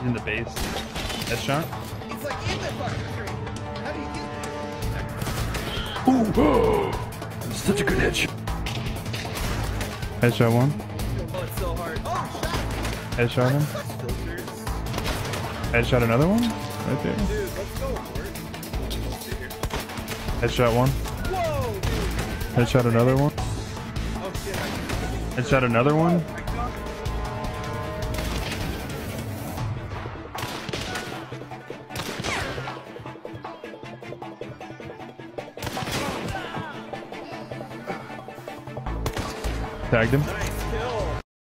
in the base. Headshot. He's like in the fucking tree. How do you get there? Such a good headshot. Headshot one. Oh, so hard. Oh. Headshot him. Headshot another one. Right there. Dude, let's go for it. Let's see here. Headshot one. Whoa, dude. Headshot another one. Oh, shit. I Headshot another one. Tagged him.